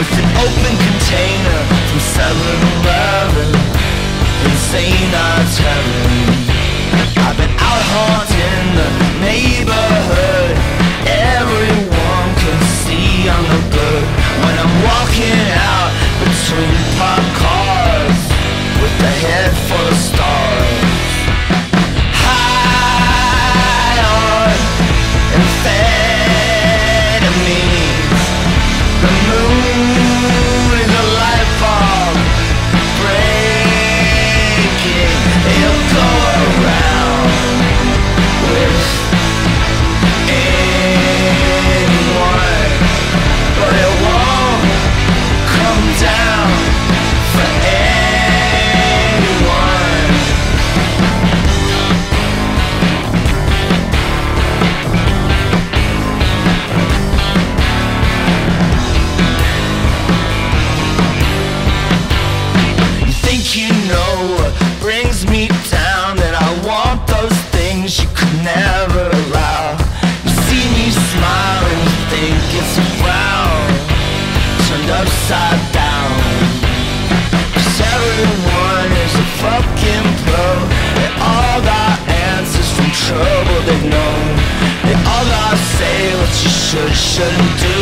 open container from 7-Eleven In St. Ides heaven I've been out haunting the neighborhood. Everyone can see I'm no good. When I'm walking out between parked cars With a head full of stars brings me down That I want those things you could never allow. You see me smile and you think it's a frown Turned upside down. Cause everyone is a fucking pro They all got answers from trouble they've known They all gotta say what you should, shouldn't do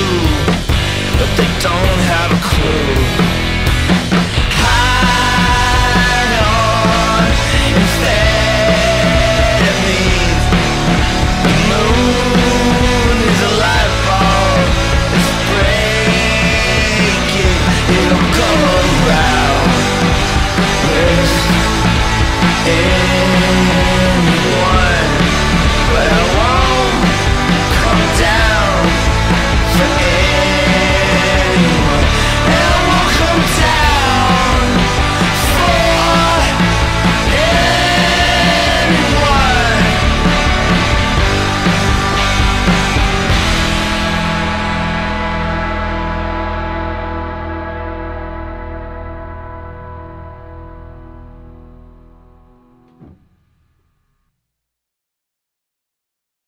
But they don't have a clue